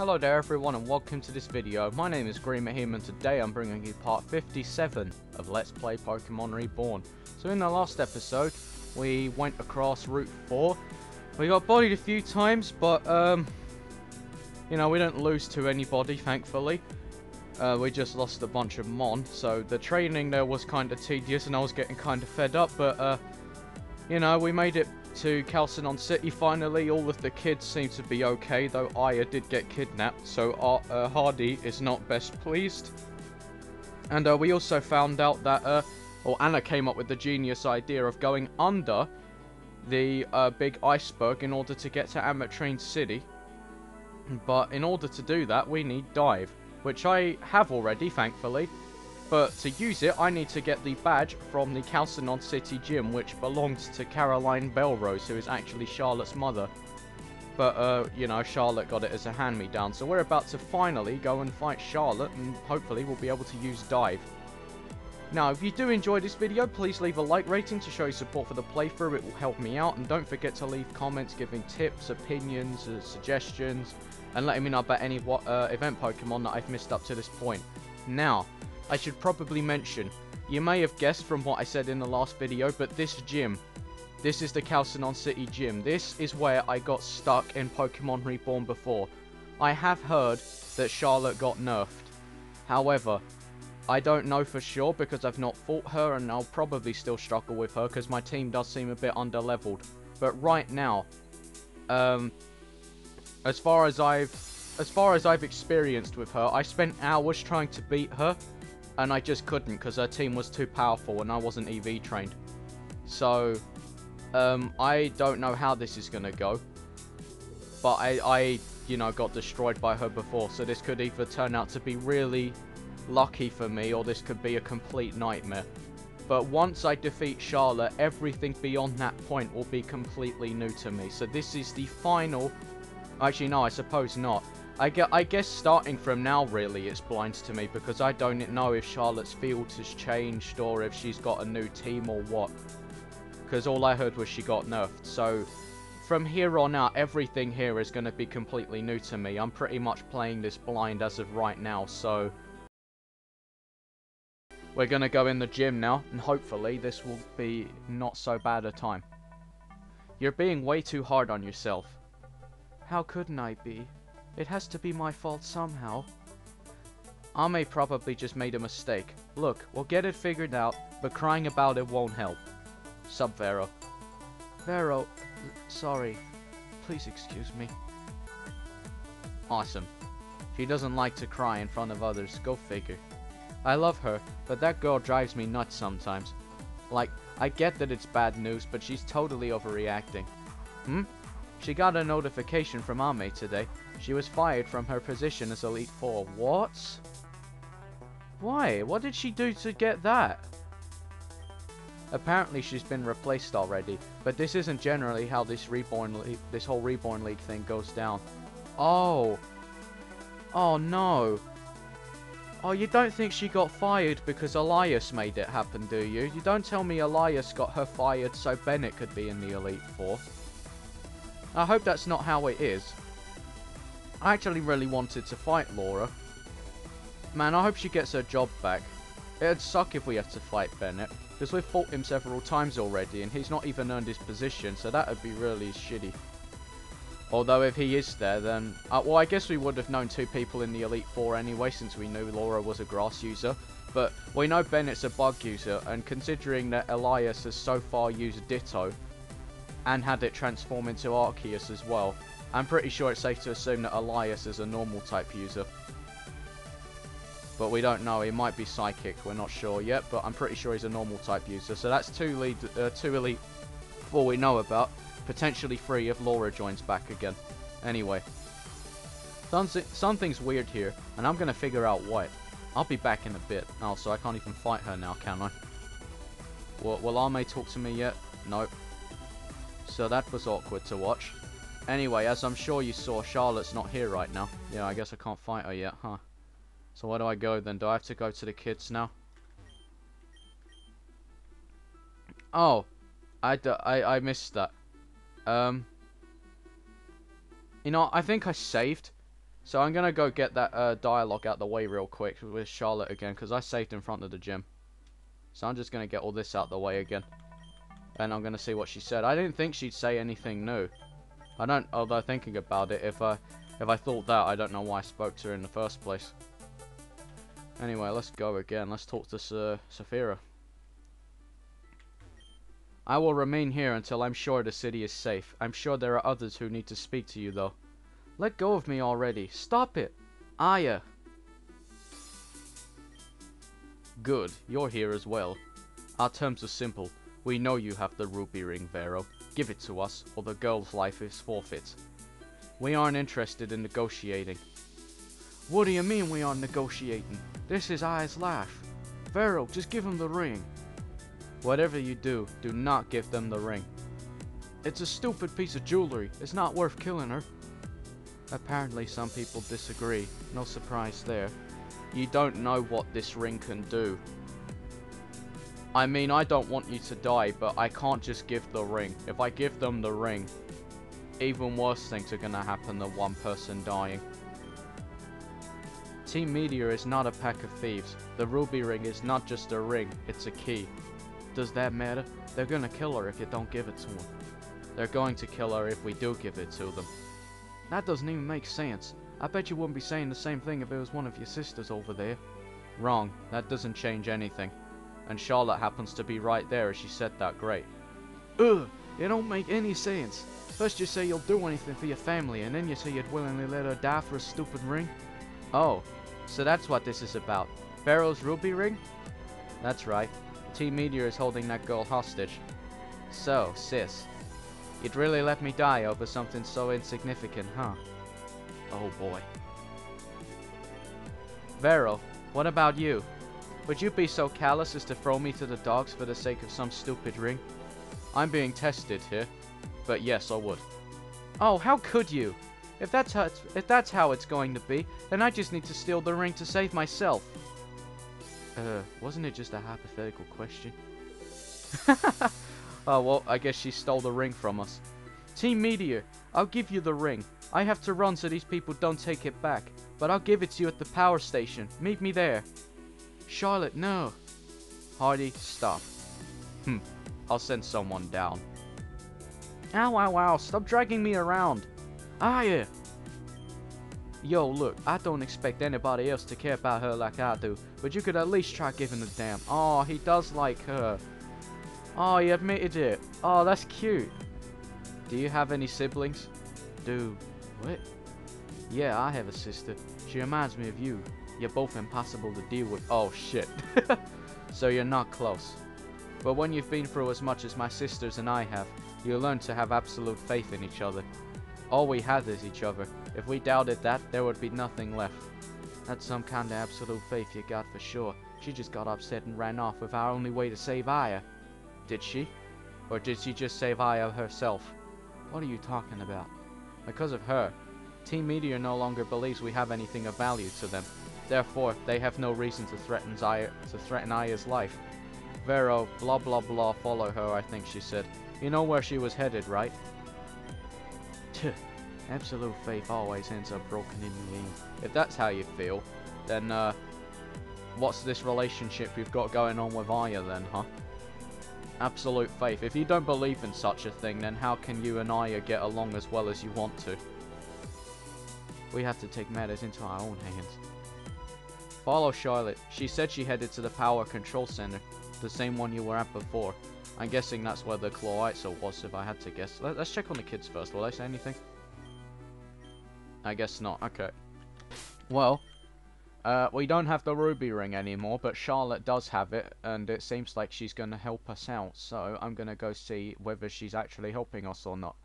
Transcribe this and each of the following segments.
Hello there everyone and welcome to this video. My name is Grimahim and today I'm bringing you part 57 of Let's Play Pokemon Reborn. So in the last episode, we went across Route 4. We got bodied a few times, but um, you know, we didn't lose to anybody, thankfully. Uh, we just lost a bunch of Mon, so the training there was kind of tedious and I was getting kind of fed up, but uh, you know, we made it to Calcenon City finally. All of the kids seem to be okay, though Aya did get kidnapped, so uh, uh, Hardy is not best pleased. And uh, we also found out that, uh, or Anna came up with the genius idea of going under the uh, big iceberg in order to get to Ametrine City. But in order to do that, we need Dive, which I have already, thankfully. But to use it, I need to get the badge from the Calcenon City Gym, which belongs to Caroline Belrose, who is actually Charlotte's mother. But, uh, you know, Charlotte got it as a hand-me-down. So we're about to finally go and fight Charlotte, and hopefully we'll be able to use Dive. Now, if you do enjoy this video, please leave a like rating to show your support for the playthrough. It will help me out. And don't forget to leave comments giving tips, opinions, uh, suggestions, and letting me know about any uh, event Pokemon that I've missed up to this point. Now, I should probably mention, you may have guessed from what I said in the last video, but this gym, this is the Calcenon City gym. This is where I got stuck in Pokemon Reborn before. I have heard that Charlotte got nerfed. However, I don't know for sure because I've not fought her and I'll probably still struggle with her because my team does seem a bit underleveled. But right now, um, as far as I've as far as I've experienced with her, I spent hours trying to beat her and I just couldn't because her team was too powerful and I wasn't EV trained. So, um, I don't know how this is going to go. But I, I, you know, got destroyed by her before, so this could either turn out to be really lucky for me or this could be a complete nightmare. But once I defeat Charlotte, everything beyond that point will be completely new to me. So this is the final... Actually, no, I suppose not. I, get, I guess starting from now, really, it's blind to me because I don't know if Charlotte's field has changed or if she's got a new team or what. Because all I heard was she got nerfed. So, from here on out, everything here is going to be completely new to me. I'm pretty much playing this blind as of right now, so... We're going to go in the gym now, and hopefully this will be not so bad a time. You're being way too hard on yourself. How couldn't I be? It has to be my fault somehow. Ame probably just made a mistake. Look, we'll get it figured out, but crying about it won't help. Sub Vero. Vero, sorry. Please excuse me. Awesome. She doesn't like to cry in front of others, go figure. I love her, but that girl drives me nuts sometimes. Like, I get that it's bad news, but she's totally overreacting. Hmm? She got a notification from Ame today. She was fired from her position as Elite Four. What? Why? What did she do to get that? Apparently she's been replaced already, but this isn't generally how this reborn this whole reborn league thing goes down. Oh. Oh no. Oh, you don't think she got fired because Elias made it happen, do you? You don't tell me Elias got her fired so Bennett could be in the Elite Four. I hope that's not how it is. I actually really wanted to fight Laura. Man, I hope she gets her job back. It'd suck if we had to fight Bennett, because we've fought him several times already, and he's not even earned his position, so that would be really shitty. Although if he is there, then... Uh, well, I guess we would have known two people in the Elite Four anyway, since we knew Laura was a grass user. But we know Bennett's a bug user, and considering that Elias has so far used Ditto, and had it transform into Arceus as well. I'm pretty sure it's safe to assume that Elias is a normal type user. But we don't know, he might be Psychic, we're not sure yet, but I'm pretty sure he's a normal type user. So that's two, lead, uh, two Elite Four we know about, potentially three if Laura joins back again. Anyway, something's weird here, and I'm going to figure out what. I'll be back in a bit. Oh, so I can't even fight her now, can I? Will, will Ame talk to me yet? Nope so that was awkward to watch. Anyway, as I'm sure you saw, Charlotte's not here right now. Yeah, I guess I can't fight her yet, huh? So where do I go then? Do I have to go to the kids now? Oh, I, I, I missed that. Um, you know, I think I saved. So I'm gonna go get that uh, dialogue out the way real quick with Charlotte again, because I saved in front of the gym. So I'm just gonna get all this out the way again. And I'm gonna see what she said. I didn't think she'd say anything new. I don't, although thinking about it, if I, if I thought that, I don't know why I spoke to her in the first place. Anyway, let's go again. Let's talk to Sir Saphira. I will remain here until I'm sure the city is safe. I'm sure there are others who need to speak to you, though. Let go of me already. Stop it. Aya. Good. You're here as well. Our terms are simple. We know you have the ruby ring, Vero. Give it to us, or the girl's life is forfeit. We aren't interested in negotiating. What do you mean we aren't negotiating? This is Aya's life. Vero, just give him the ring. Whatever you do, do not give them the ring. It's a stupid piece of jewelry. It's not worth killing her. Apparently some people disagree. No surprise there. You don't know what this ring can do. I mean, I don't want you to die, but I can't just give the ring. If I give them the ring, even worse things are gonna happen than one person dying. Team Meteor is not a pack of thieves. The ruby ring is not just a ring, it's a key. Does that matter? They're gonna kill her if you don't give it to them. They're going to kill her if we do give it to them. That doesn't even make sense. I bet you wouldn't be saying the same thing if it was one of your sisters over there. Wrong. That doesn't change anything. And Charlotte happens to be right there as she said that great. Ugh, it don't make any sense. First you say you'll do anything for your family, and then you say you'd willingly let her die for a stupid ring? Oh, so that's what this is about. Vero's ruby ring? That's right. Team Meteor is holding that girl hostage. So, sis, you'd really let me die over something so insignificant, huh? Oh boy. Vero, what about you? Would you be so callous as to throw me to the dogs for the sake of some stupid ring? I'm being tested here, but yes, I would. Oh, how could you? If that's how it's, if that's how it's going to be, then I just need to steal the ring to save myself. Uh, wasn't it just a hypothetical question? oh, well, I guess she stole the ring from us. Team Meteor, I'll give you the ring. I have to run so these people don't take it back. But I'll give it to you at the power station. Meet me there. Charlotte, no. Hardy, stop. Hmm, I'll send someone down. Ow, ow, ow, stop dragging me around. Ah, yeah. Yo, look, I don't expect anybody else to care about her like I do, but you could at least try giving a damn. Oh, he does like her. Oh, he admitted it. Oh, that's cute. Do you have any siblings? Do. What? Yeah, I have a sister. She reminds me of you. You're both impossible to deal with. Oh, shit. so you're not close. But when you've been through as much as my sisters and I have, you learn to have absolute faith in each other. All we have is each other. If we doubted that, there would be nothing left. That's some kind of absolute faith you got for sure. She just got upset and ran off with our only way to save Aya. Did she? Or did she just save Aya herself? What are you talking about? Because of her, Team Meteor no longer believes we have anything of value to them. Therefore, they have no reason to threaten, Aya, to threaten Aya's life. Vero, blah blah blah, follow her, I think she said. You know where she was headed, right? Tuh. Absolute faith always ends up broken in the end. If that's how you feel, then uh, what's this relationship you've got going on with Aya then, huh? Absolute faith. If you don't believe in such a thing, then how can you and Aya get along as well as you want to? We have to take matters into our own hands. Follow Charlotte. She said she headed to the power control center, the same one you were at before. I'm guessing that's where the Cloizo was, if I had to guess. Let, us check on the kids first. Will they say anything? I guess not. Okay. Well, uh, we don't have the ruby ring anymore, but Charlotte does have it, and it seems like she's going to help us out. So I'm going to go see whether she's actually helping us or not.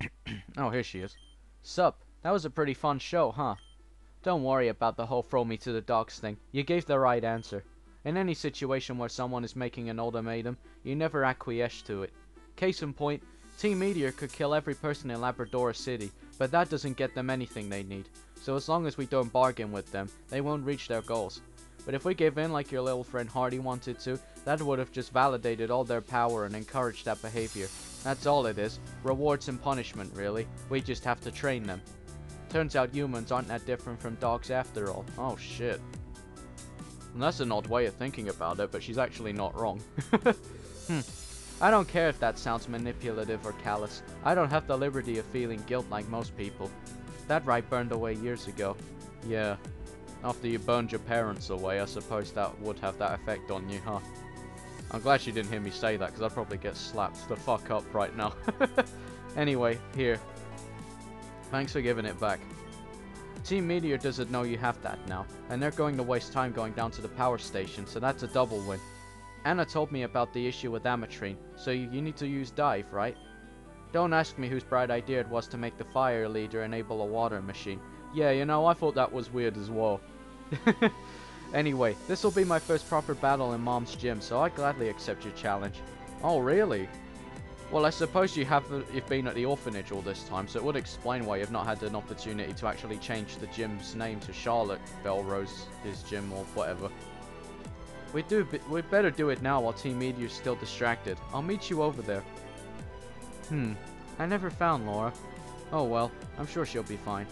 oh, here she is. Sup? That was a pretty fun show, huh? Don't worry about the whole throw me to the dogs thing. You gave the right answer. In any situation where someone is making an ultimatum, you never acquiesce to it. Case in point, Team Meteor could kill every person in Labrador City, but that doesn't get them anything they need. So as long as we don't bargain with them, they won't reach their goals. But if we give in like your little friend Hardy wanted to, that would have just validated all their power and encouraged that behavior. That's all it is. Rewards and punishment, really. We just have to train them. Turns out humans aren't that different from dogs after all. Oh, shit. And that's an odd way of thinking about it, but she's actually not wrong. hmm. I don't care if that sounds manipulative or callous. I don't have the liberty of feeling guilt like most people. That right burned away years ago. Yeah. After you burned your parents away, I suppose that would have that effect on you, huh? I'm glad she didn't hear me say that, because I'd probably get slapped the fuck up right now. anyway, here. Thanks for giving it back. Team Meteor doesn't know you have that now, and they're going to waste time going down to the power station, so that's a double win. Anna told me about the issue with Ametrine, so you, you need to use Dive, right? Don't ask me whose bright idea it was to make the fire leader enable a water machine. Yeah, you know, I thought that was weird as well. anyway, this will be my first proper battle in Mom's gym, so I gladly accept your challenge. Oh, really? Well, I suppose you have you've been at the orphanage all this time, so it would explain why you've not had an opportunity to actually change the gym's name to Charlotte Belrose, his gym or whatever. We do. We better do it now while Team Media Meteor's still distracted. I'll meet you over there. Hmm. I never found Laura. Oh well. I'm sure she'll be fine.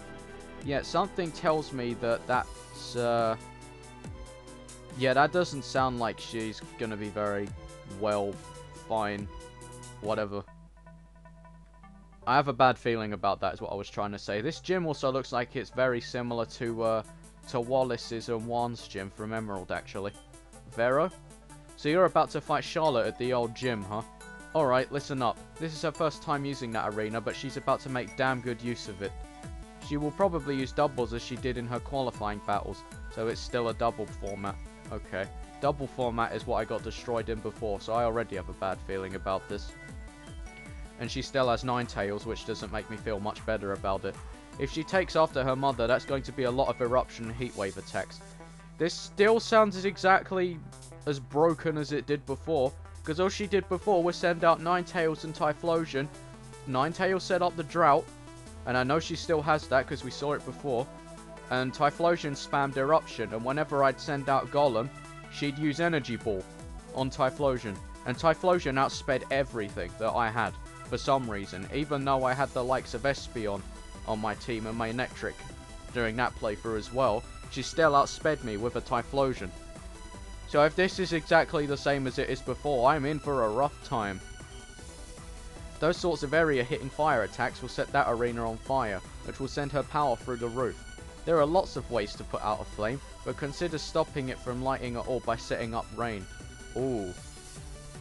Yeah, something tells me that that's. Uh, yeah, that doesn't sound like she's gonna be very well, fine whatever. I have a bad feeling about that is what I was trying to say. This gym also looks like it's very similar to uh, to Wallace's and Juan's gym from Emerald, actually. Vero? So you're about to fight Charlotte at the old gym, huh? Alright, listen up. This is her first time using that arena, but she's about to make damn good use of it. She will probably use doubles as she did in her qualifying battles, so it's still a double format. Okay. Double format is what I got destroyed in before, so I already have a bad feeling about this and she still has Ninetales, which doesn't make me feel much better about it. If she takes after her mother, that's going to be a lot of Eruption and Heatwave attacks. This still sounds exactly as broken as it did before, because all she did before was send out Ninetales and Typhlosion. Ninetales set up the Drought, and I know she still has that because we saw it before. And Typhlosion spammed Eruption, and whenever I'd send out Golem, she'd use Energy Ball on Typhlosion. And Typhlosion outsped everything that I had for some reason, even though I had the likes of Espeon on my team and Manectric during that playthrough as well, she still outsped me with a Typhlosion. So if this is exactly the same as it is before, I'm in for a rough time. Those sorts of area hitting fire attacks will set that arena on fire, which will send her power through the roof. There are lots of ways to put out a flame, but consider stopping it from lighting at all by setting up rain. Ooh,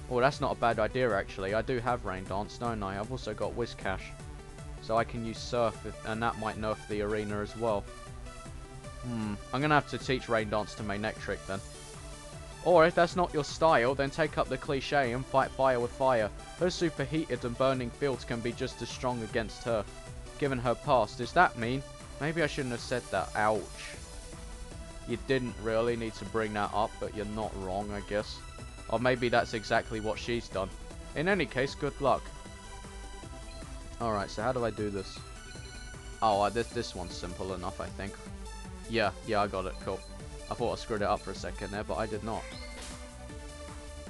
well, that's not a bad idea, actually. I do have Rain Dance, don't I? I've also got Whiscash. So I can use Surf, if, and that might nerf the arena as well. Hmm. I'm going to have to teach Rain Dance to my next trick, then. Or, if that's not your style, then take up the cliche and fight fire with fire. Her superheated and burning fields can be just as strong against her. Given her past, does that mean? Maybe I shouldn't have said that. Ouch. You didn't really need to bring that up, but you're not wrong, I guess. Or maybe that's exactly what she's done. In any case, good luck. Alright, so how do I do this? Oh, uh, this, this one's simple enough, I think. Yeah, yeah, I got it. Cool. I thought I screwed it up for a second there, but I did not.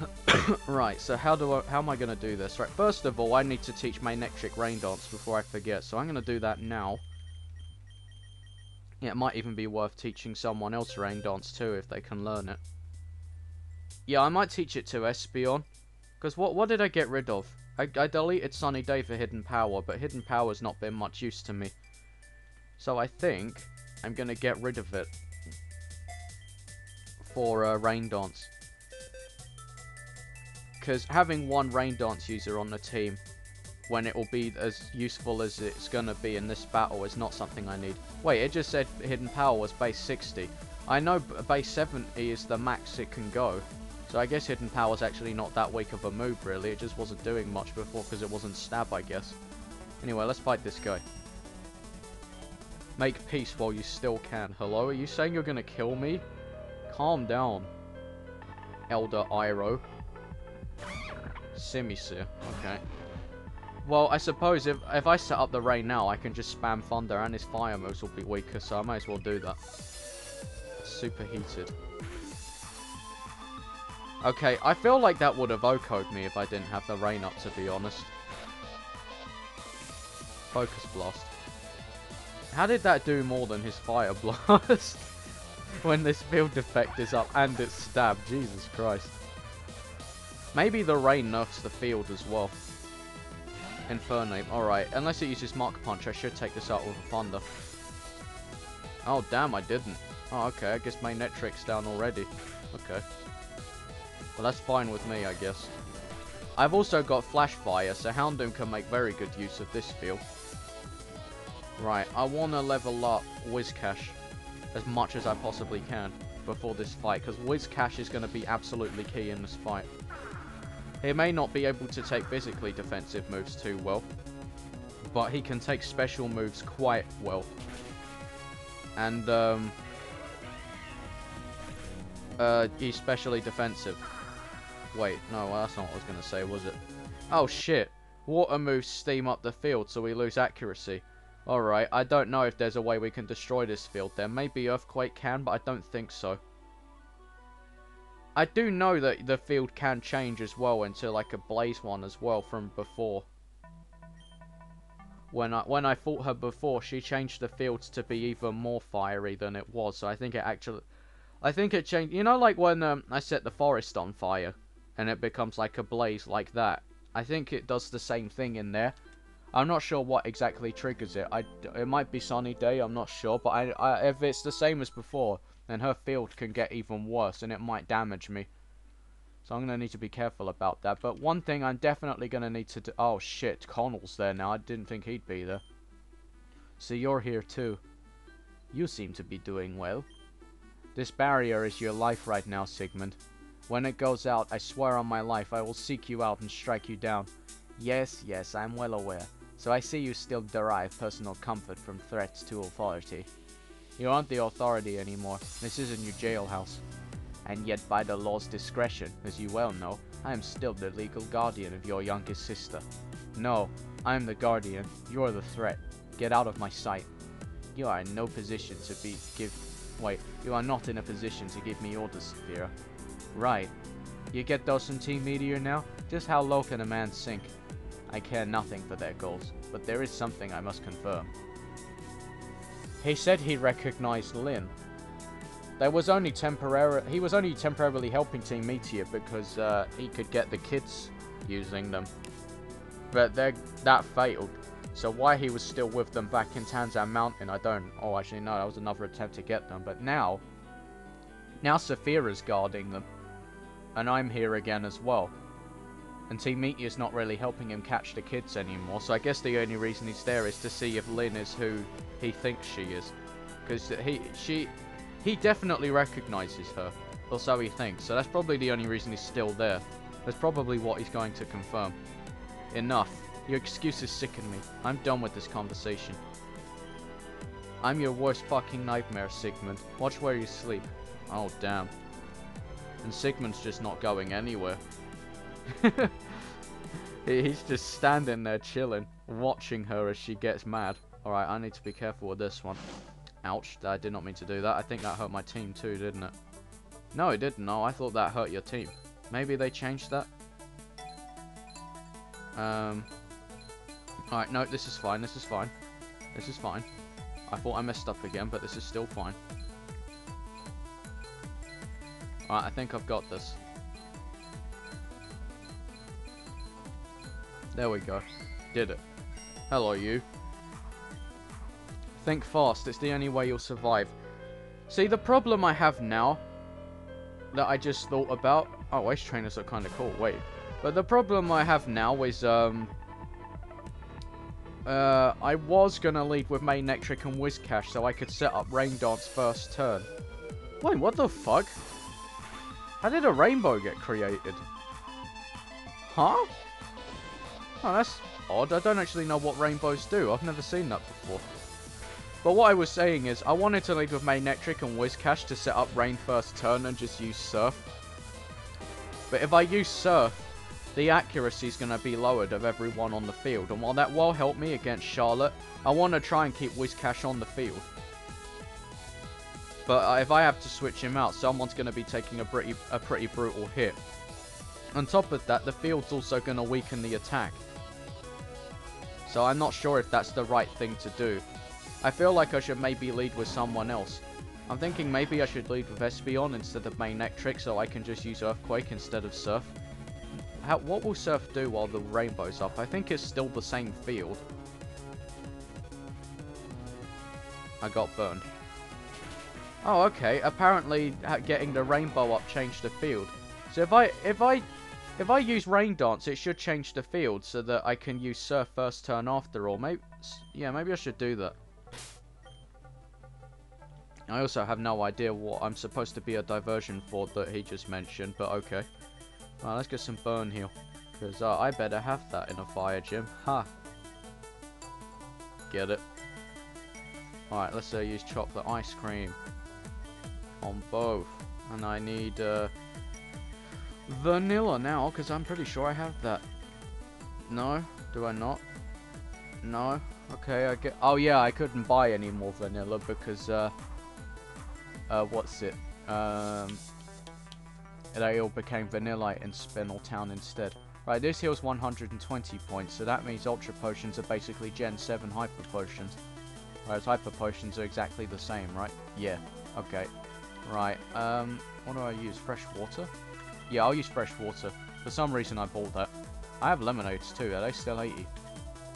right, so how do I, how am I going to do this? Right, first of all, I need to teach my Manectric Rain Dance before I forget, so I'm going to do that now. Yeah, it might even be worth teaching someone else Rain Dance too, if they can learn it. Yeah, I might teach it to Espeon. Because what, what did I get rid of? I, I deleted Sunny Day for Hidden Power, but Hidden Power's not been much use to me. So I think I'm going to get rid of it for uh, Rain Dance. Because having one Rain Dance user on the team when it will be as useful as it's going to be in this battle is not something I need. Wait, it just said Hidden Power was base 60. I know base 70 is the max it can go. So I guess Hidden Power's actually not that weak of a move, really. It just wasn't doing much before because it wasn't stab, I guess. Anyway, let's fight this guy. Make peace while you still can. Hello? Are you saying you're gonna kill me? Calm down. Elder Iroh. Simisear. Okay. Well, I suppose if, if I set up the rain now, I can just spam Thunder and his fire moves will be weaker, so I might as well do that. Superheated. Okay, I feel like that would have OHKO'd me if I didn't have the rain up, to be honest. Focus Blast. How did that do more than his Fire Blast? when this field effect is up and it's stab. Jesus Christ. Maybe the rain nerfs the field as well. Infernape. Alright, unless it uses Mach Punch, I should take this out with a Thunder. Oh, damn, I didn't. Oh, okay, I guess Manectric's down already. Okay. Well, that's fine with me, I guess. I've also got Flash Fire, so Houndoom can make very good use of this field. Right, I want to level up Whiscash as much as I possibly can before this fight, because Whiscash is going to be absolutely key in this fight. He may not be able to take physically defensive moves too well, but he can take special moves quite well. And, um, uh, he's specially defensive. Wait, no, that's not what I was going to say, was it? Oh, shit. Water moves steam up the field, so we lose accuracy. Alright, I don't know if there's a way we can destroy this field there. Maybe Earthquake can, but I don't think so. I do know that the field can change as well into like a blaze one as well from before. When I when I fought her before, she changed the fields to be even more fiery than it was. So I think it actually, I think it changed. You know, like when um, I set the forest on fire, and it becomes like a blaze like that. I think it does the same thing in there. I'm not sure what exactly triggers it. I, it might be sunny day, I'm not sure. But I, I, if it's the same as before, then her field can get even worse and it might damage me. So I'm going to need to be careful about that. But one thing I'm definitely going to need to do... Oh, shit. Connell's there now. I didn't think he'd be there. So you're here too. You seem to be doing well. This barrier is your life right now, Sigmund. When it goes out, I swear on my life I will seek you out and strike you down. Yes, yes, I'm well aware. So I see you still derive personal comfort from threats to authority. You aren't the authority anymore. This isn't your jailhouse. And yet by the law's discretion, as you well know, I am still the legal guardian of your youngest sister. No, I am the guardian. You are the threat. Get out of my sight. You are in no position to be give wait, you are not in a position to give me orders, Saphira. Right. You get those from Team Meteor now? Just how low can a man sink? I care nothing for their goals, but there is something I must confirm. He said he recognized Lin. There was only temporary. He was only temporarily helping Team Meteor because uh, he could get the kids using them, but they're that failed. So why he was still with them back in Tanzan Mountain, I don't. Oh, actually no, that was another attempt to get them. But now, now Saphira's guarding them, and I'm here again as well. And Team Meteor's not really helping him catch the kids anymore, so I guess the only reason he's there is to see if Lin is who he thinks she is. Because he, she, he definitely recognizes her, or so he thinks, so that's probably the only reason he's still there. That's probably what he's going to confirm. Enough. Your excuses sicken me. I'm done with this conversation. I'm your worst fucking nightmare, Sigmund. Watch where you sleep. Oh, damn. And Sigmund's just not going anywhere. He's just standing there chilling, watching her as she gets mad. Alright, I need to be careful with this one. Ouch, I did not mean to do that. I think that hurt my team too, didn't it? No, it didn't. No, I thought that hurt your team. Maybe they changed that? Um. Alright, no, this is fine. This is fine. This is fine. I thought I messed up again, but this is still fine. I think I've got this. There we go. Did it. Hello, you. Think fast, it's the only way you'll survive. See, the problem I have now, that I just thought about... Oh, ice trainers are kind of cool, wait. But the problem I have now is, um... Uh, I was going to lead with Manectric and Whiscash so I could set up Rain Dance first turn. Wait, what the fuck? How did a rainbow get created? Huh? Oh, that's odd. I don't actually know what rainbows do. I've never seen that before. But what I was saying is, I wanted to lead with Manectric and Whiscash to set up Rain first turn and just use Surf. But if I use Surf, the accuracy is going to be lowered of everyone on the field. And while that will help me against Charlotte, I want to try and keep Whiscash on the field. But uh, if I have to switch him out, someone's going to be taking a pretty, a pretty brutal hit. On top of that, the field's also going to weaken the attack. So I'm not sure if that's the right thing to do. I feel like I should maybe lead with someone else. I'm thinking maybe I should lead with Espeon instead of Manectric so I can just use Earthquake instead of Surf. How, what will Surf do while the rainbow's up? I think it's still the same field. I got burned. Oh, okay. Apparently, getting the rainbow up changed the field. So if I if I if I use rain dance, it should change the field so that I can use surf first turn after all. Maybe yeah, maybe I should do that. I also have no idea what I'm supposed to be a diversion for that he just mentioned, but okay. Well, let's get some burn heal. Because uh, I better have that in a fire gym. Ha! Get it. Alright, let's uh, use chocolate ice cream. On both. And I need uh, vanilla now, because I'm pretty sure I have that. No? Do I not? No? Okay, I get... Oh yeah, I couldn't buy any more vanilla because... Uh, uh, what's it? Um, they all became Vanillite in Spinel Town instead. Right, this heals 120 points, so that means Ultra Potions are basically Gen 7 Hyper Potions. Whereas Hyper Potions are exactly the same, right? Yeah, okay. Right, um, what do I use? Fresh water? Yeah, I'll use fresh water. For some reason I bought that. I have lemonades too, are they still 80?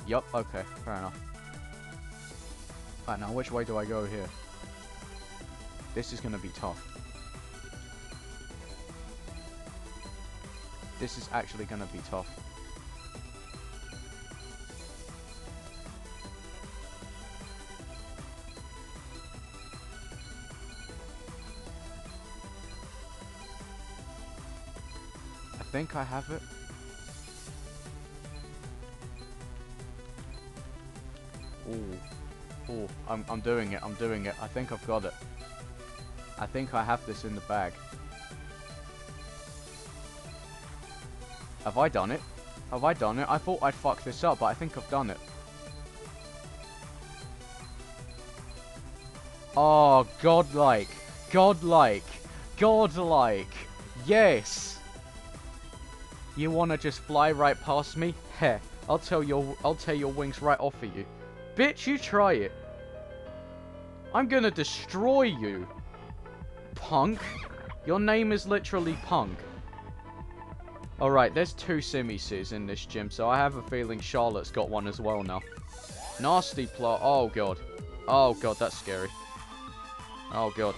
Yup, okay, fair enough. Right, now which way do I go here? This is to be tough. This is actually to be tough. Think I have it. Ooh. Ooh, I'm, I'm doing it, I'm doing it. I think I've got it. I think I have this in the bag. Have I done it? Have I done it? I thought I'd fuck this up, but I think I've done it. Oh, godlike. Godlike. Godlike. Yes. You wanna just fly right past me? Heh. I'll tell your I'll tear your wings right off of you. Bitch, you try it. I'm gonna destroy you. Punk? Your name is literally Punk. Alright, there's two Simises in this gym, so I have a feeling Charlotte's got one as well now. Nasty plot. Oh, God. Oh, God, that's scary. Oh, God.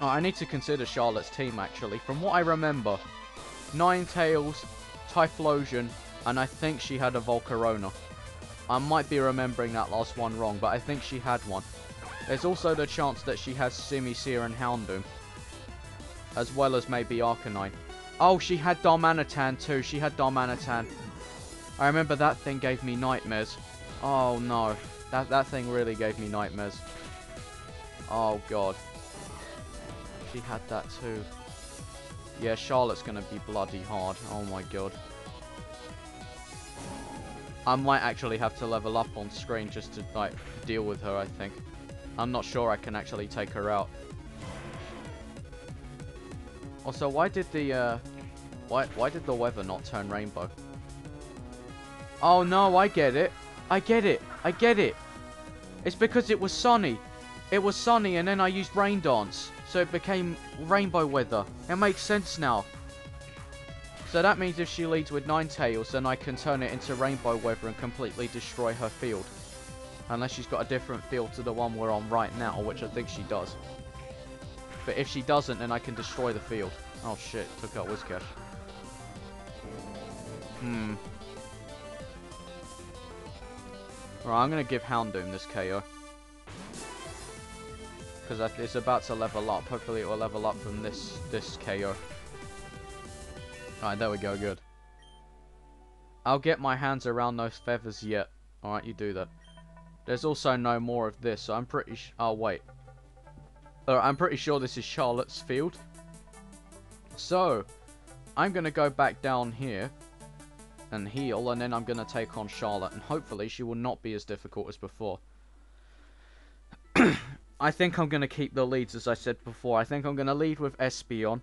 Oh, I need to consider Charlotte's team, actually. From what I remember, Ninetales, Typhlosion, and I think she had a Volcarona. I might be remembering that last one wrong, but I think she had one. There's also the chance that she has Simisear and Houndoom. As well as maybe Arcanine. Oh, she had Darmanitan too. She had Darmanitan. I remember that thing gave me nightmares. Oh no. That, that thing really gave me nightmares. Oh god. She had that too. Yeah, Charlotte's gonna be bloody hard. Oh my god. I might actually have to level up on screen just to, like, deal with her, I think. I'm not sure I can actually take her out. Also, why did the, uh, why, why did the weather not turn rainbow? Oh no, I get it. I get it. I get it. It's because it was sunny. It was sunny and then I used rain dance. So it became rainbow weather. It makes sense now. So that means if she leads with Ninetales, then I can turn it into rainbow weather and completely destroy her field. Unless she's got a different field to the one we're on right now, which I think she does. But if she doesn't, then I can destroy the field. Oh shit, took out Whiscash. Hmm. Right, I'm to give Houndoom this KO. Because it's about to level up. Hopefully it will level up from this, this KO. Alright, there we go, good. I'll get my hands around those feathers yet. Alright, you do that. There's also no more of this, so I'm pretty Oh, wait. Uh, I'm pretty sure this is Charlotte's field. So, I'm going to go back down here and heal, and then I'm going to take on Charlotte, and hopefully she will not be as difficult as before. I think I'm going to keep the leads, as I said before. I think I'm going to lead with Espeon.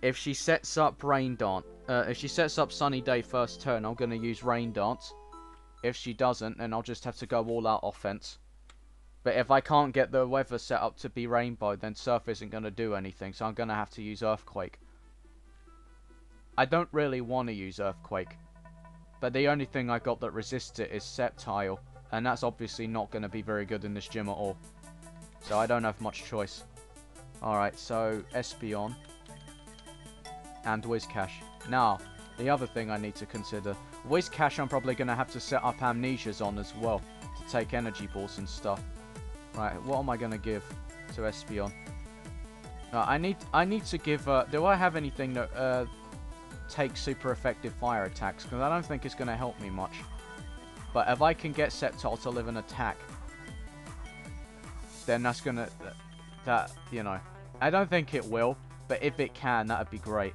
If she sets up Rain Dance, uh, if she sets up Sunny Day first turn, I'm going to use Rain Dance. If she doesn't, then I'll just have to go all out offense. But if I can't get the weather set up to be rainbow, then Surf isn't going to do anything, so I'm going to have to use Earthquake. I don't really want to use Earthquake. But the only thing I got that resists it is Sceptile, and that's obviously not going to be very good in this gym at all. So I don't have much choice. Alright, so Espeon and Whiscash. Now, the other thing I need to consider. Whiscash I'm probably going to have to set up Amnesias on as well to take energy balls and stuff. Right, what am I going to give to Espeon? Uh, I need I need to give... Uh, do I have anything that uh, takes super effective fire attacks? Because I don't think it's going to help me much. But if I can get Sceptile to live an attack, then that's to... That, you know... I don't think it will, but if it can, that would be great.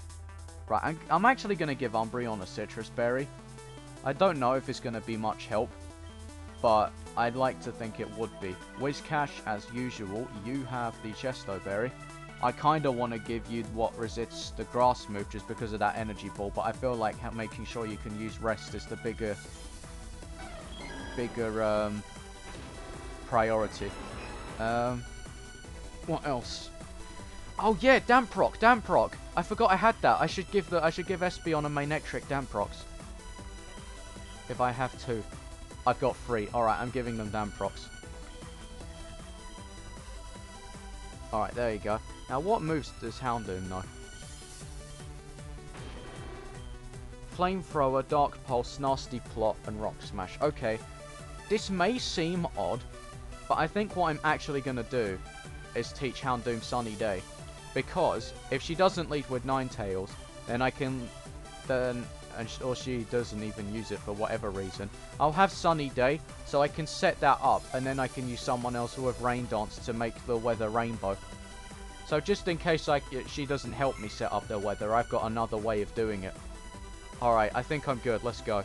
Right, I'm, I'm actually to give Umbreon a Sitrus Berry. I don't know if it's to be much help, but I'd like to think it would be. Whiscash, as usual, you have the Chesto Berry. I kind of want to give you what resists the grass move just because of that energy ball, but I feel like making sure you can use rest is the bigger, bigger um, priority. Um, what else? Oh yeah, Damprock, Damprock. I forgot I had that. I should give the I should give Espeon a Manectric Damp Rocks. If I have two. I've got three. Alright, I'm giving them Damp Rocks. Alright, there you go. Now what moves does Houndoom know? Flamethrower, Dark Pulse, Nasty Plot, and Rock Smash. Okay. This may seem odd, but I think what I'm actually going to do is teach Houndoom Sunny Day. Because if she doesn't lead with Ninetales, then I can then or she doesn't even use it for whatever reason. I'll have Sunny Day, so I can set that up, and then I can use someone else who with Rain Dance to make the weather rainbow. So just in case I, she doesn't help me set up the weather, I've got another way of doing it. Alright, I think I'm good, let's go.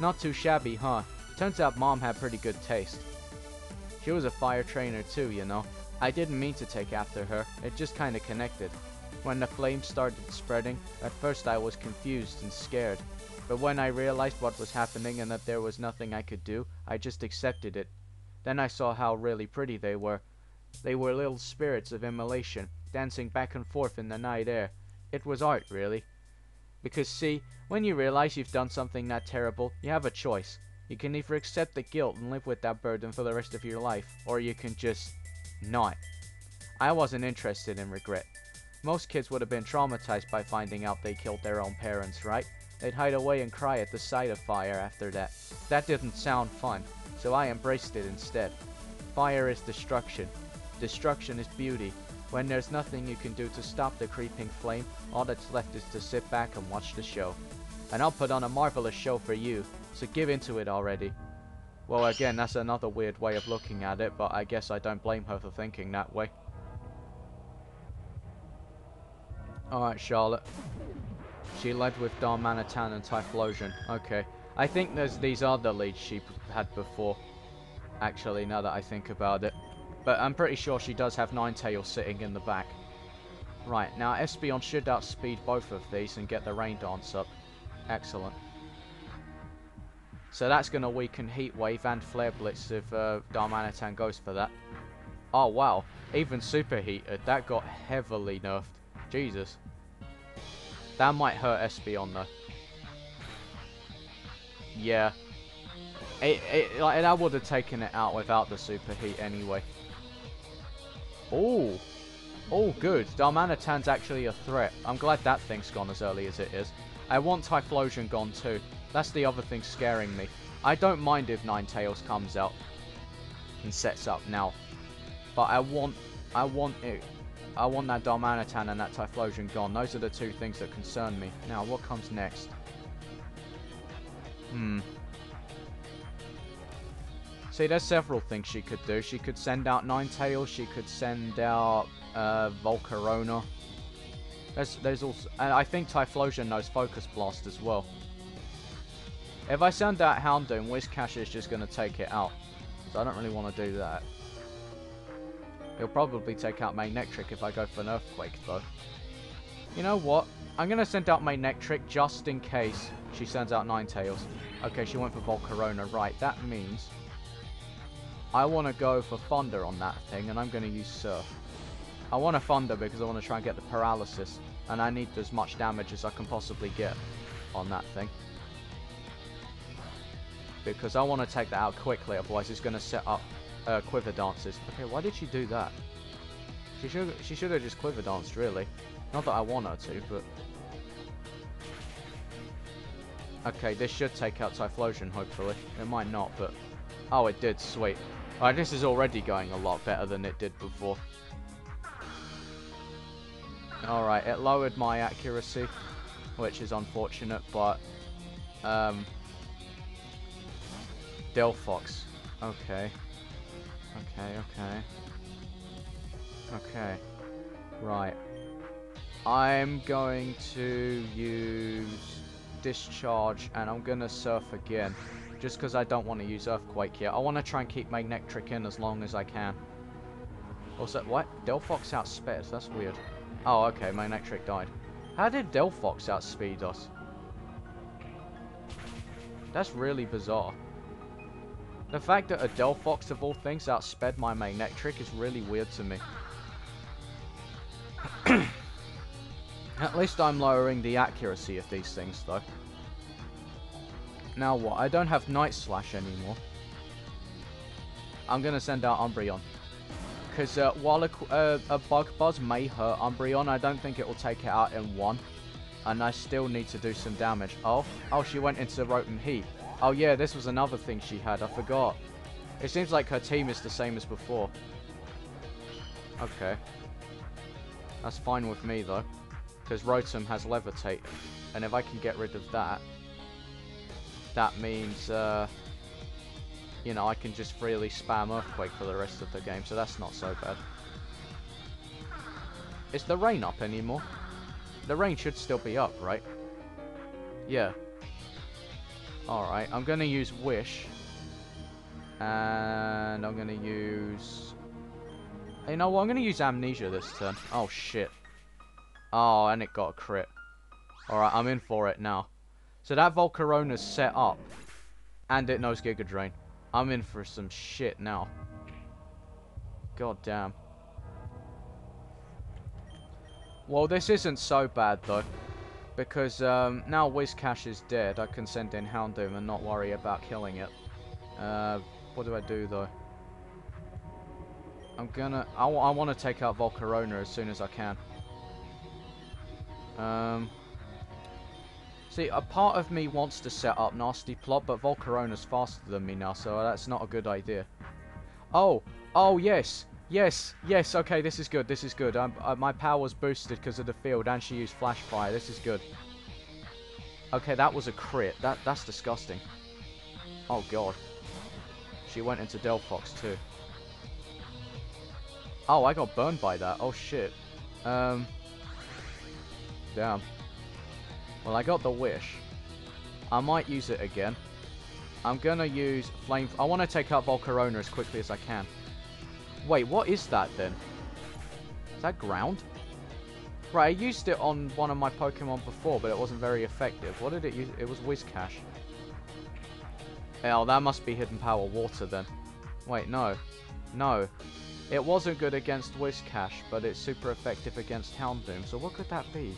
Not too shabby, huh? Turns out mom had pretty good taste. She was a fire trainer too, you know. I didn't mean to take after her, it just kinda connected. When the flames started spreading, at first I was confused and scared. But when I realized what was happening and that there was nothing I could do, I just accepted it. Then I saw how really pretty they were. They were little spirits of immolation, dancing back and forth in the night air. It was art, really. Because see, when you realize you've done something that terrible, you have a choice. You can either accept the guilt and live with that burden for the rest of your life, or you can just not. I wasn't interested in regret. Most kids would have been traumatized by finding out they killed their own parents, right? They'd hide away and cry at the sight of fire after that. That didn't sound fun, so I embraced it instead. Fire is destruction. Destruction is beauty. When there's nothing you can do to stop the creeping flame, all that's left is to sit back and watch the show. And I'll put on a marvelous show for you, so give into it already. Well, again, that's another weird way of looking at it, but I guess I don't blame her for thinking that way. Alright, Charlotte. She led with Darmanitan and Typhlosion. Okay. I think there's these other leads she had before. Actually, now that I think about it. But I'm pretty sure she does have Ninetales sitting in the back. Right, now Espeon should outspeed both of these and get the Rain Dance up. Excellent. So that's going to weaken Heat Wave and Flare Blitz if uh, Darmanitan goes for that. Oh wow, even Superheated, that got heavily nerfed. Jesus. That might hurt Espeon though. Yeah. It, it, like, I would have taken it out without the superheat anyway. Oh. Oh, good. Darmanitan's actually a threat. I'm glad that thing's gone as early as it is. I want Typhlosion gone too. That's the other thing scaring me. I don't mind if Ninetales comes out and sets up now. But I want I want it I want that Darmanitan and that Typhlosion gone. Those are the two things that concern me. Now, what comes next? Hmm. See, there's several things she could do. She could send out Ninetales. She could send out uh, Volcarona. There's, there's also, and I think Typhlosion knows Focus Blast as well. If I send out Houndoom, Whiscash is just going to take it out. So I don't really want to do that. He'll probably take out Manectric if I go for an Earthquake, though. You know what? I'm going to send out Manectric just in case she sends out Ninetales. Okay, she went for Volcarona. Right, that means I want to go for Thunder on that thing, and I'm going to use Surf. I want to Thunder because I want to try and get the Paralysis, and I need as much damage as I can possibly get on that thing. Because I want to take that out quickly, otherwise it's going to set up uh, Quiver Dances. Okay, why did she do that? She should she should have just Quiver Danced, really. Not that I want her to, but... Okay, this should take out Typhlosion, hopefully. It might not, but... Oh, it did. Sweet. Alright, this is already going a lot better than it did before. Alright, it lowered my accuracy, which is unfortunate, but... Um... Delphox. Okay. Okay, okay. Okay. Right. I'm going to use Discharge and I'm going to Surf again. Just because I don't want to use Earthquake yet. I want to try and keep Manectric in as long as I can. Also, what? Delphox outsped? That's weird. Oh, okay. Manectric died. How did Delphox outspeed us? That's really bizarre. The fact that a Delphox of all things outsped my Manectric is really weird to me. At least I'm lowering the accuracy of these things, though. Now what? I don't have Night Slash anymore. I'm to send out Umbreon. Because uh, while a, uh, a Bug Buzz may hurt Umbreon, I don't think it will take it out in one. And I still need to do some damage. Oh, oh, she went into Rotom Heat. Oh yeah, this was another thing she had. I forgot. It seems like her team is the same as before. Okay. That's fine with me, though. Because Rotom has Levitate. And if I can get rid of that, that means, uh, you know, I can just freely spam Earthquake for the rest of the game. So that's not so bad. Is the rain up anymore? The rain should still be up, right? Yeah. Alright, I'm going to use Wish. And I'm going to use... You know what, I'm going to use Amnesia this turn. Oh, shit. Oh, and it got a crit. Alright, I'm in for it now. So that Volcarona's set up. And it knows Giga Drain. I'm in for some shit now. God damn. Well, this isn't so bad, though. Because um, now Whiscash is dead, I can send in Houndoom and not worry about killing it. Uh, what do I do, though? I'm gonna... I, I want to take out Volcarona as soon as I can. Um, see, a part of me wants to set up Nasty Plot, but Volcarona's faster than me now, so that's not a good idea. Oh, oh yes, yes, yes, okay, this is good, this is good. Uh, my power's boosted because of the field, and she used Flash Fire, this is good. Okay, that was a crit, that that's disgusting. Oh god. She went into Delphox too. Oh, I got burned by that, oh shit. Um... Damn. Well, I got the wish. I might use it again. I'm gonna use flame... I want to take out Volcarona as quickly as I can. Wait, what is that then? Is that ground? Right, I used it on one of my Pokemon before, but it wasn't very effective. What did it use? It was Whiscash. Oh, that must be Hidden Power Water then. Wait, no. No. It wasn't good against Whiscash, but it's super effective against Houndoom, so what could that be?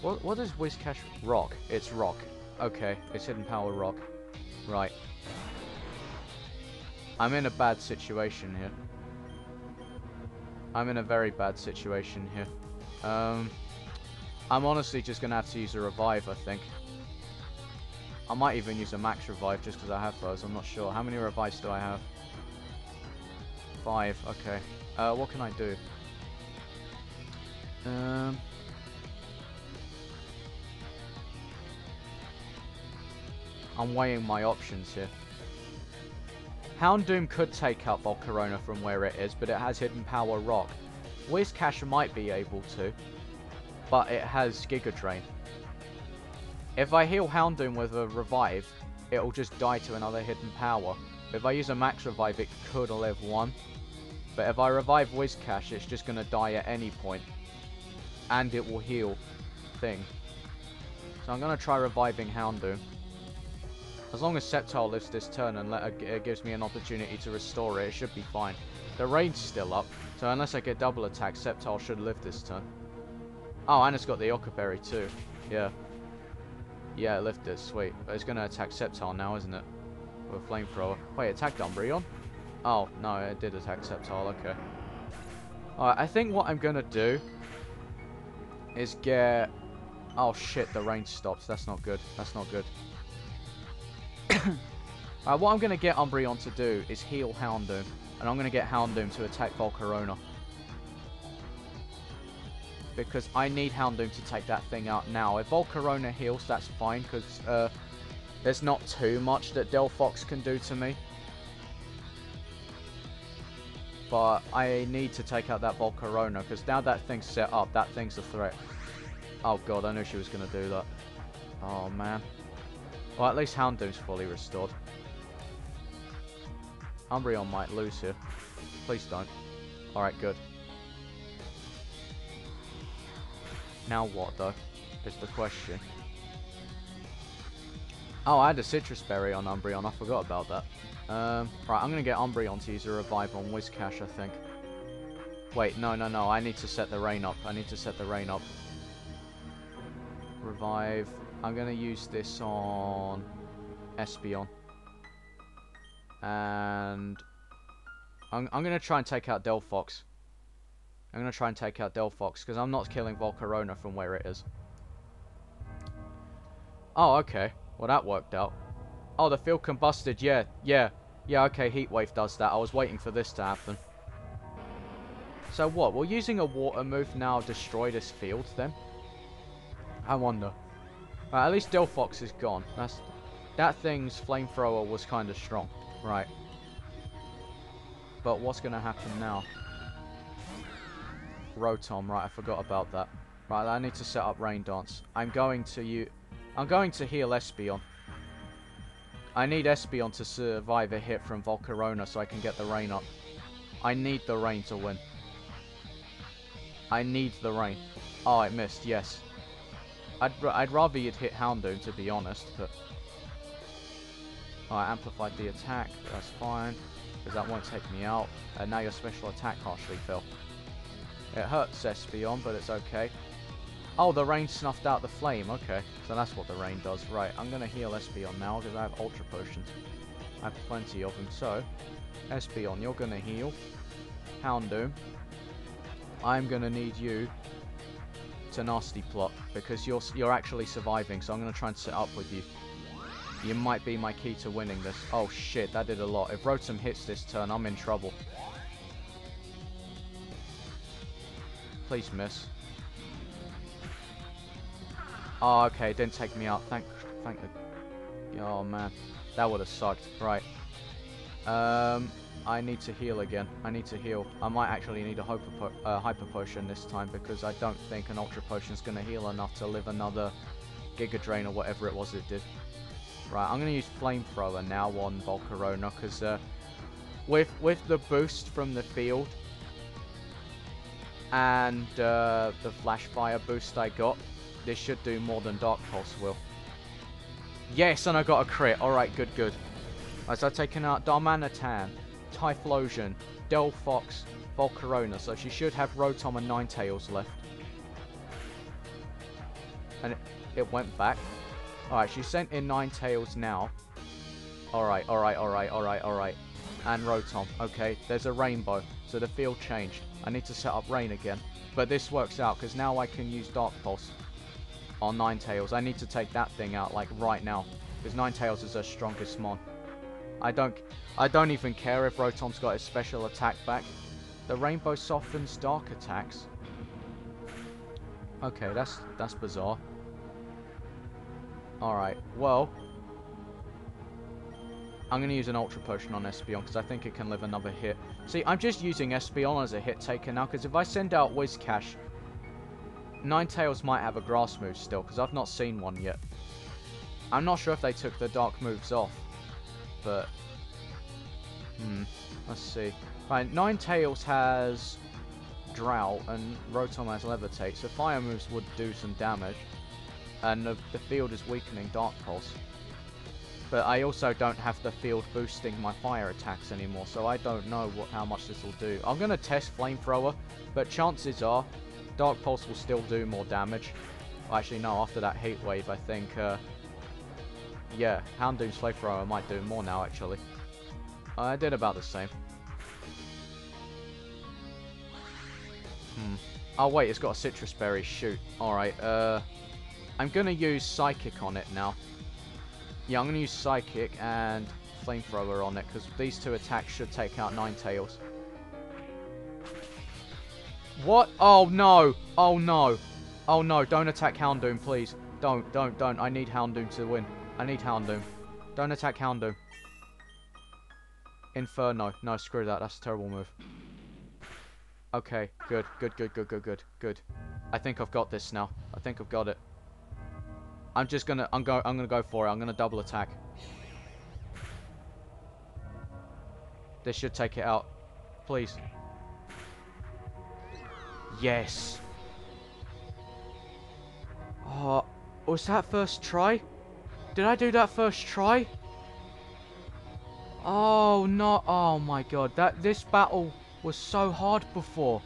What, what is Whiscash rock? It's rock. Okay, it's hidden power rock. Right. I'm in a bad situation here. I'm in a very bad situation here. Um, I'm honestly just going to have to use a revive, I think. I might even use a max revive just because I have those. I'm not sure. How many revives do I have? Five. Okay. Uh, what can I do? Um... I'm weighing my options here. Houndoom could take out Volcarona from where it is, but it has Hidden Power Rock. Whiscash might be able to, but it has Giga Drain. If I heal Houndoom with a Revive, it'll just die to another Hidden Power. If I use a max revive, it could live one. But if I revive Whiscash, it's just going to die at any point. And it will heal thing. So I'm going to try reviving Houndoom. As long as Sceptile lives this turn and let, it gives me an opportunity to restore it, it should be fine. The range's still up, so unless I get double attack, Sceptile should live this turn. Oh, and it's got the Occa Berry too. Yeah. Yeah, it lived it. Sweet. But it's going to attack Sceptile now, isn't it? With a Flamethrower. Wait, it attacked Umbreon? Oh, no, it did attack Sceptile. Okay. Alright, I think what I'm going to do is get... Oh, shit, the range stops. That's not good. That's not good. uh, what I'm going to get Umbreon to do is heal Houndoom. And I'm going to get Houndoom to attack Volcarona. Because I need Houndoom to take that thing out now. If Volcarona heals, that's fine. Because uh, there's not too much that Delphox can do to me. But I need to take out that Volcarona. Because now that thing's set up, that thing's a threat. Oh god, I knew she was going to do that. Oh man. Well, at least Houndoom's fully restored. Umbreon might lose here. Please don't. Alright, good. Now what, though? Is the question. Oh, I had a Sitrus Berry on Umbreon. I forgot about that. Um, right, I'm going to get Umbreon to use a revive on Whiscash, I think. Wait, no, no, no. I need to set the rain up. I need to set the rain up. Revive. I'm going to use this on Espeon. And I'm, I'm going to try and take out Delphox. I'm going to try and take out Delphox because I'm not killing Volcarona from where it is. Oh, okay. Well, that worked out. Oh, the field combusted. Yeah, yeah. Yeah, okay, Heatwave does that. I was waiting for this to happen. So what? We're using a water move now destroy this field then? I wonder. Right, at least Delphox is gone. That's That thing's flamethrower was kind of strong. Right. But what's going to happen now? Rotom, right, I forgot about that. Right, I need to set up Rain Dance. I'm going to you. I'm going to heal Espeon. I need Espeon to survive a hit from Volcarona so I can get the rain up. I need the rain to win. I need the rain. Oh, it missed, yes. I'd, I'd rather you'd hit Houndoom, to be honest, but... I amplified the attack, that's fine, because that won't take me out. And now your special attack harshly fell. It hurts Espeon, but it's okay. Oh, the rain snuffed out the flame, okay. So that's what the rain does. Right, I'm going to heal Espeon now, because I have Ultra Potions. I have plenty of them, so... Espeon, you're going to heal. Houndoom. I'm going to need you to nasty plot because you're you're actually surviving. So I'm to try and sit up with you. You might be my key to winning this. Oh shit, that did a lot. If Rotom hits this turn, I'm in trouble. Please miss. Oh, okay, didn't take me out. Thank, thank the... Oh, man. That would have sucked. Right. Um, I need to heal again. I need to heal. I might actually need a hyper, po uh, hyper potion this time because I don't think an ultra potion is going to heal enough to live another Giga Drain or whatever it was it did. Right, I'm going to use Flamethrower now on Volcarona because uh, with, with the boost from the field and uh, the Flash Fire boost I got, this should do more than Dark Pulse will. Yes, and I got a crit. Alright, good, good. Right, so I've taken out Darmanitan. Typhlosion, Delphox, Volcarona. So she should have Rotom and Ninetales left. And it, went back. Alright, she sent in Ninetales now. Alright, alright, alright, alright, alright. And Rotom. Okay, there's a rainbow. So the field changed. I need to set up rain again. But this works out because now I can use Dark Pulse on Ninetales. I need to take that thing out like right now. Because Ninetales is her strongest mon. I don't I don't even care if Rotom's got his special attack back. The rainbow softens dark attacks. Okay, that's that's bizarre. Alright, well. I'm going to use an Ultra Potion on Espeon because I think it can live another hit. See, I'm just using Espeon as a hit taker now because if I send out Whiscash, Ninetales might have a grass move still because I've not seen one yet. I'm not sure if they took the dark moves off, but Hmm. Let's see. Right, Ninetales has Drought and Rotom has Levitate, so fire moves would do some damage. And the, the field is weakening Dark Pulse. But I also don't have the field boosting my fire attacks anymore, so I don't know what how much this will do. I'm going to test Flamethrower, but chances are Dark Pulse will still do more damage. Actually, no, after that Heat Wave, I think, uh, yeah, Houndoom's Flamethrower might do more now, actually. I did about the same. Hmm. Oh, wait, it's got a Sitrus Berry. Shoot. Alright, uh... I'm gonna use Psychic on it now. Yeah, I'm gonna use Psychic and Flamethrower on it, because these two attacks should take out Ninetales. What? Oh, no! Oh, no! Oh, no, don't attack Houndoom, please. Don't, don't, don't. I need Houndoom to win. I need Houndoom. Don't attack Houndoom. Inferno. No, screw that. That's a terrible move. Okay, good, good, good, good, good, good, good. I think I've got this now. I think I've got it. I'm just gonna, I'm go, I'm gonna go for it. I'm gonna double attack. This should take it out. Please. Yes. Oh, was that first try? Did I do that first try? Oh, no. Oh, my God. That This battle was so hard before.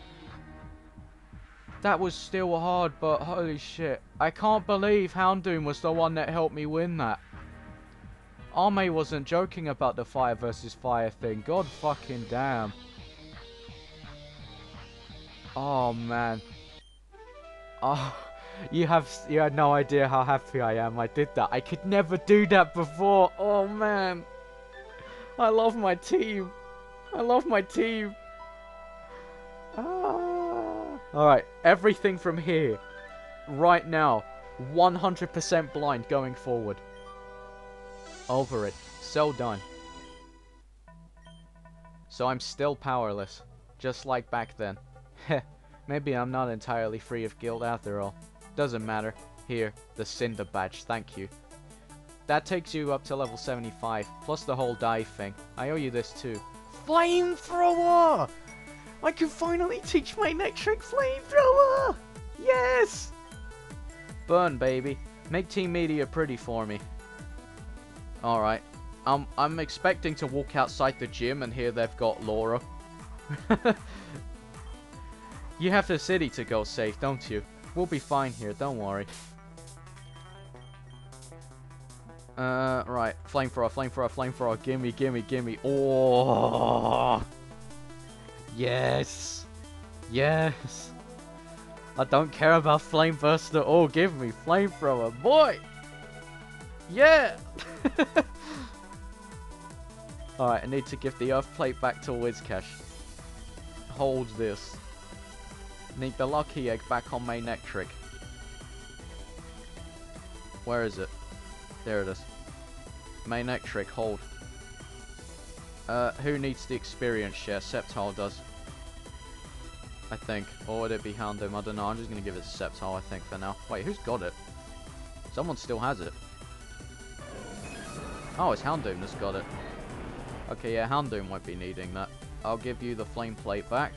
That was still hard, but holy shit. I can't believe Houndoom was the one that helped me win that. Ame wasn't joking about the fire versus fire thing. God fucking damn. Oh, man. Oh, you have you had no idea how happy I am I did that. I could never do that before. Oh, man. I love my team. I love my team. Ah. Alright, everything from here, right now, 100% blind going forward. Over it. So done. So I'm still powerless, just like back then. Heh, maybe I'm not entirely free of guilt after all. Doesn't matter. Here, the Cinder Badge, thank you. That takes you up to level 75, plus the whole dive thing. I owe you this too. Flamethrower! I can finally teach Manectric Flamethrower! Yes! Burn, baby. Make Team Meteor pretty for me. Alright. Um, I'm expecting to walk outside the gym and hear they've got Laura. you have the city to go safe, don't you? We'll be fine here, don't worry. Uh, right. Flamethrower, flamethrower, flamethrower. Gimme, gimme, gimme. Oh! Yes! Yes! I don't care about Flame Burst at all. Give me Flamethrower, boy! Yeah! Alright, I need to give the Earth Plate back to Whiscash. Hold this. Need the Lucky Egg back on Manectric. Where is it? There it is. Manectric, hold. Uh, who needs the experience share? Sceptile does. I think. Or would it be Houndoom? I don't know. I'm just going to give it Sceptile, I think, for now. Wait, who's got it? Someone still has it. Oh, it's Houndoom that's got it. Okay, yeah, Houndoom won't be needing that. I'll give you the Flame Plate back.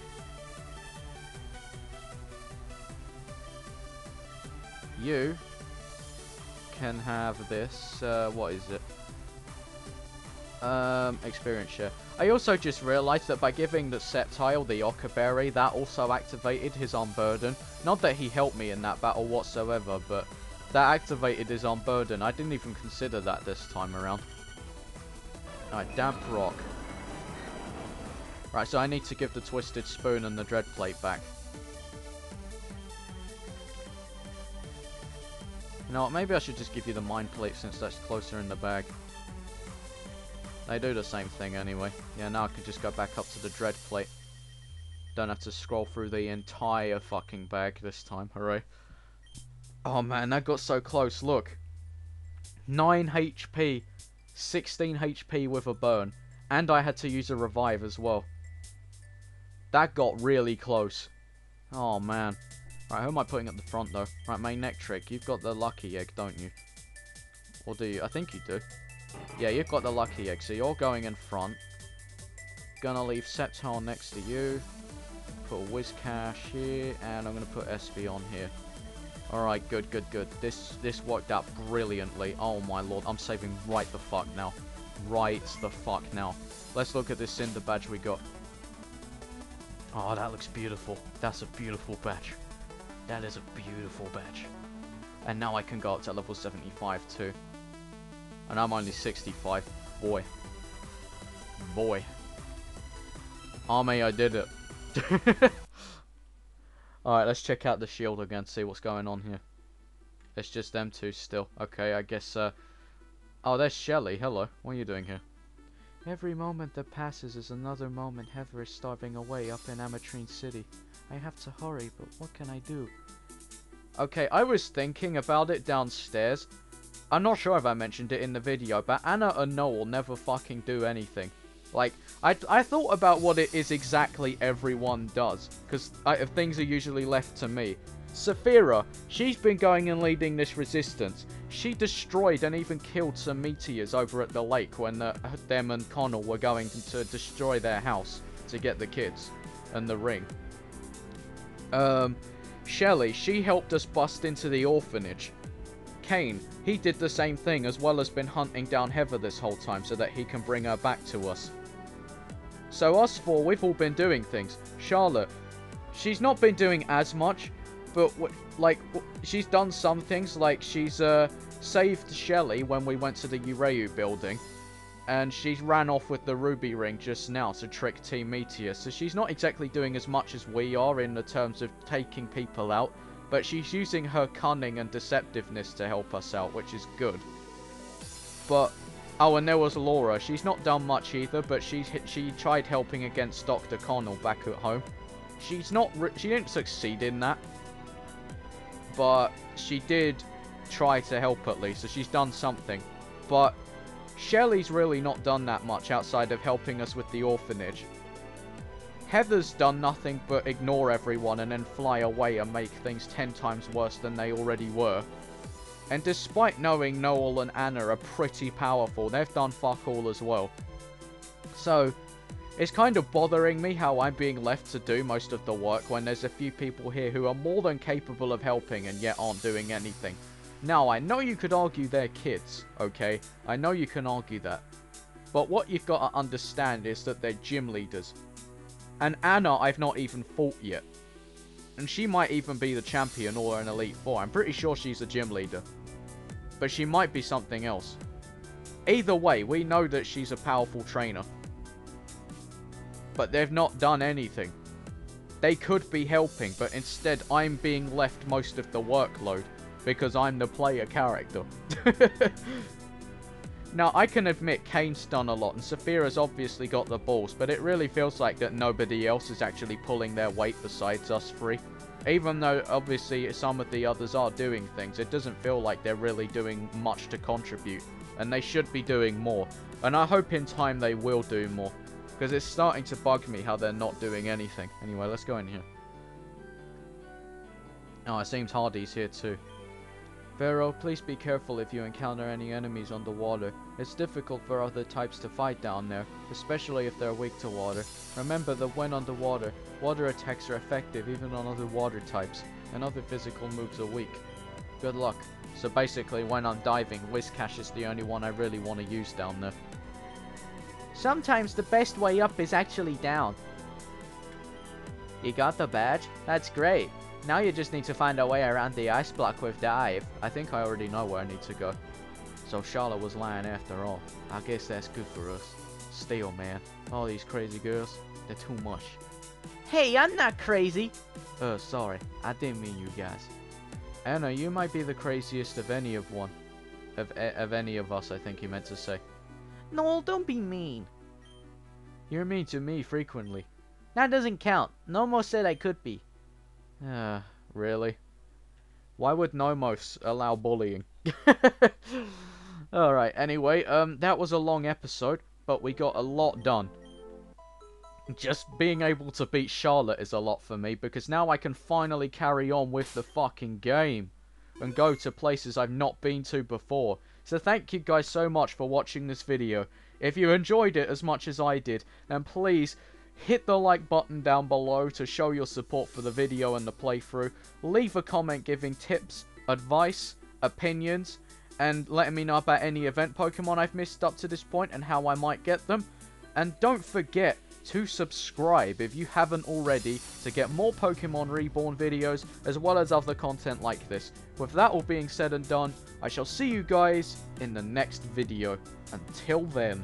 You can have this. Uh, what is it? Um, experience share. I also just realised that by giving the Sceptile the Berry, that also activated his Unburden. Not that he helped me in that battle whatsoever, but that activated his Unburden. I didn't even consider that this time around. Alright, Damp Rock. Right, so I need to give the Twisted Spoon and the Dread Plate back. You know what, maybe I should just give you the Mind Plate since that's closer in the bag. They do the same thing anyway. Yeah, now I can just go back up to the Dread Plate. Don't have to scroll through the entire fucking bag this time, hooray. Oh man, that got so close, look. 9 HP, 16 HP with a burn, and I had to use a revive as well. That got really close. Oh man. Right, who am I putting at the front though? Right, Manectric, you've got the lucky egg, don't you? Or do you? I think you do. Yeah, you've got the lucky egg, so you're going in front. gonna leave Sceptile next to you. Put a Whiscash here, and I'm gonna put SV on here. Alright, good, good, good. This this worked out brilliantly. Oh my lord, I'm saving right the fuck now. Right the fuck now. Let's look at this Cinder badge we got. Oh, that looks beautiful. That's a beautiful badge. That is a beautiful badge. And now I can go up to level 75 too. And I'm only 65. Boy. Boy. Army, I did it. Alright, let's check out the shield again, see what's going on here. It's just them two still. Okay, I guess, uh... Oh, there's Shelly. Hello. What are you doing here? Every moment that passes is another moment Heather is starving away up in Ametrine City. I have to hurry, but what can I do? Okay, I was thinking about it downstairs. I'm not sure if I mentioned it in the video, but Anna and Noel never fucking do anything. Like, I, I thought about what it is exactly everyone does, because things are usually left to me. Saphira, she's been going and leading this resistance. She destroyed and even killed some meteors over at the lake when them and Connal were going to destroy their house to get the kids and the ring. Um, Shelly, she helped us bust into the orphanage. Cain, he did the same thing as well as been hunting down Heather this whole time so that he can bring her back to us. So us four, we've all been doing things. Charlotte, she's not been doing as much, but like she's done some things. Like she's uh, saved Shelly when we went to the Ureu building, and she ran off with the ruby ring just now to trick Team Meteor. So she's not exactly doing as much as we are in the terms of taking people out, but she's using her cunning and deceptiveness to help us out, which is good. But Oh, and there was Laura. She's not done much either, but she's she tried helping against Dr. Connal back at home. She's not she didn't succeed in that, but she did try to help at least. So she's done something. But Shelly's really not done that much outside of helping us with the orphanage. Heather's done nothing but ignore everyone and then fly away and make things ten times worse than they already were. And despite knowing Noel and Anna are pretty powerful, they've done fuck all as well. So, it's kind of bothering me how I'm being left to do most of the work when there's a few people here who are more than capable of helping and yet aren't doing anything. Now, I know you could argue they're kids, okay? I know you can argue that. But what you've got to understand is that they're gym leaders. And Anna I've not even fought yet. And she might even be the champion or an Elite Four. I'm pretty sure she's a gym leader but she might be something else. Either way, we know that she's a powerful trainer. But they've not done anything. They could be helping, but instead I'm being left most of the workload because I'm the player character. now, I can admit Cain's done a lot and Saphira's obviously got the balls, but it really feels like that nobody else is actually pulling their weight besides us three. Even though, obviously, some of the others are doing things, it doesn't feel like they're really doing much to contribute. And they should be doing more. And I hope in time they will do more. Because it's starting to bug me how they're not doing anything. Anyway, let's go in here. Oh, it seems Hardy's here too. Vero, please be careful if you encounter any enemies on the water. It's difficult for other types to fight down there, especially if they're weak to water. Remember that when underwater, water attacks are effective even on other water types, and other physical moves are weak. Good luck. So basically, when I'm diving, Whiscash is the only one I really want to use down there. Sometimes the best way up is actually down. You got the badge? That's great. Now you just need to find a way around the ice block with the dive. I think I already know where I need to go. So Charlotte was lying after all. I guess that's good for us. Still, man, all these crazy girls, they're too much. Hey, I'm not crazy. Uh, sorry. I didn't mean you guys. Anna, you might be the craziest of any of one. Of, of any of us, I think he meant to say. No, don't be mean. You're mean to me frequently. That doesn't count. Nomos said I could be. Ah, really? Why would Nomos allow bullying? Alright, anyway, um, that was a long episode, but we got a lot done. Just being able to beat Charlotte is a lot for me, because now I can finally carry on with the fucking game. And go to places I've not been to before. So thank you guys so much for watching this video. If you enjoyed it as much as I did, then please hit the like button down below to show your support for the video and the playthrough. Leave a comment giving tips, advice, opinions, and letting me know about any event Pokemon I've missed up to this point and how I might get them. And don't forget to subscribe if you haven't already to get more Pokemon Reborn videos as well as other content like this. With that all being said and done, I shall see you guys in the next video. Until then.